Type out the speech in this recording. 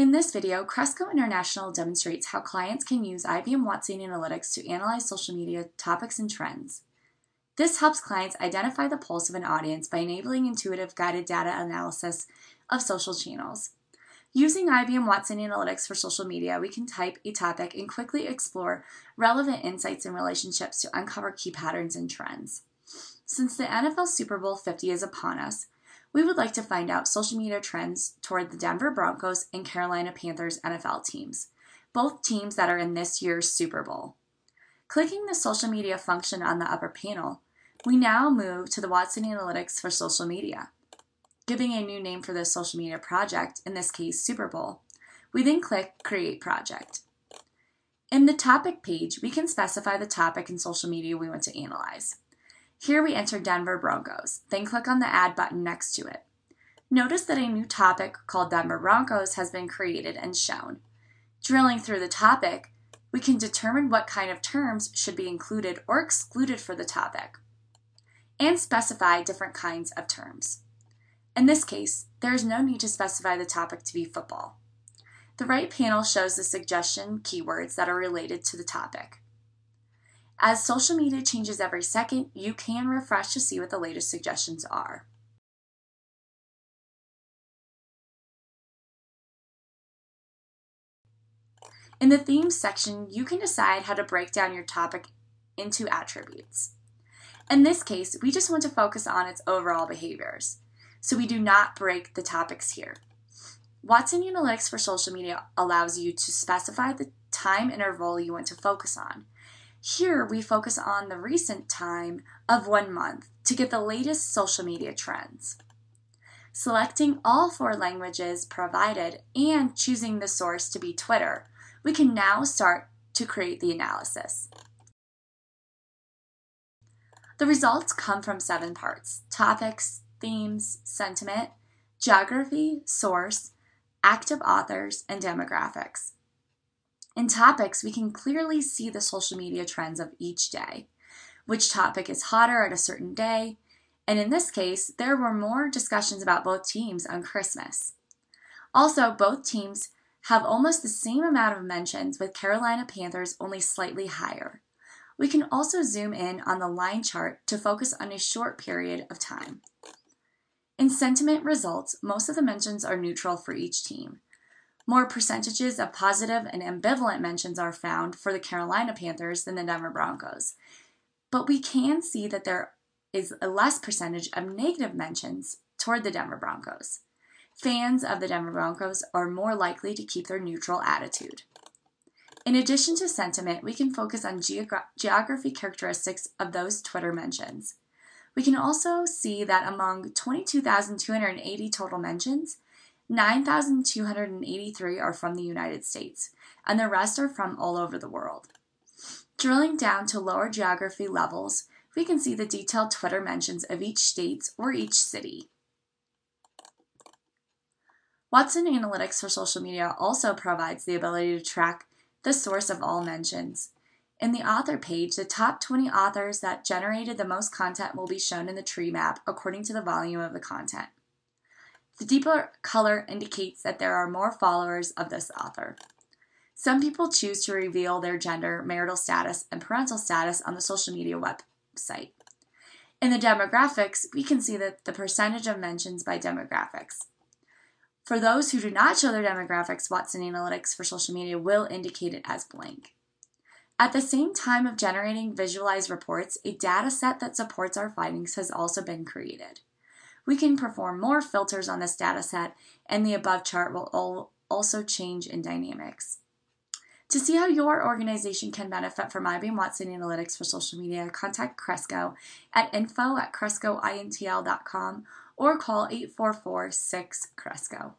In this video, Cresco International demonstrates how clients can use IBM Watson Analytics to analyze social media topics and trends. This helps clients identify the pulse of an audience by enabling intuitive guided data analysis of social channels. Using IBM Watson Analytics for social media, we can type a topic and quickly explore relevant insights and relationships to uncover key patterns and trends. Since the NFL Super Bowl 50 is upon us, we would like to find out social media trends toward the Denver Broncos and Carolina Panthers NFL teams, both teams that are in this year's Super Bowl. Clicking the social media function on the upper panel, we now move to the Watson Analytics for social media. Giving a new name for this social media project, in this case Super Bowl, we then click Create Project. In the topic page, we can specify the topic and social media we want to analyze. Here we enter Denver Broncos, then click on the Add button next to it. Notice that a new topic called Denver Broncos has been created and shown. Drilling through the topic, we can determine what kind of terms should be included or excluded for the topic, and specify different kinds of terms. In this case, there is no need to specify the topic to be football. The right panel shows the suggestion keywords that are related to the topic. As social media changes every second, you can refresh to see what the latest suggestions are. In the themes section, you can decide how to break down your topic into attributes. In this case, we just want to focus on its overall behaviors, so we do not break the topics here. Watson Analytics for social media allows you to specify the time interval you want to focus on, here we focus on the recent time of one month to get the latest social media trends. Selecting all four languages provided and choosing the source to be Twitter, we can now start to create the analysis. The results come from seven parts topics, themes, sentiment, geography, source, active authors, and demographics. In topics, we can clearly see the social media trends of each day, which topic is hotter at a certain day, and in this case, there were more discussions about both teams on Christmas. Also, both teams have almost the same amount of mentions, with Carolina Panthers only slightly higher. We can also zoom in on the line chart to focus on a short period of time. In sentiment results, most of the mentions are neutral for each team. More percentages of positive and ambivalent mentions are found for the Carolina Panthers than the Denver Broncos. But we can see that there is a less percentage of negative mentions toward the Denver Broncos. Fans of the Denver Broncos are more likely to keep their neutral attitude. In addition to sentiment, we can focus on geogra- geography characteristics of those Twitter mentions. We can also see that among 22,280 total mentions, 9,283 are from the United States, and the rest are from all over the world. Drilling down to lower geography levels, we can see the detailed Twitter mentions of each state or each city. Watson Analytics for social media also provides the ability to track the source of all mentions. In the author page, the top 20 authors that generated the most content will be shown in the tree map according to the volume of the content. The deeper color indicates that there are more followers of this author. Some people choose to reveal their gender, marital status, and parental status on the social media website. In the demographics, we can see that the percentage of mentions by demographics. For those who do not show their demographics, Watson Analytics for social media will indicate it as blank. At the same time of generating visualized reports, a data set that supports our findings has also been created. We can perform more filters on this data set, and the above chart will also change in dynamics. To see how your organization can benefit from IBM Watson Analytics for social media, contact Cresco at info at crescointl.com or call 844 6 Cresco.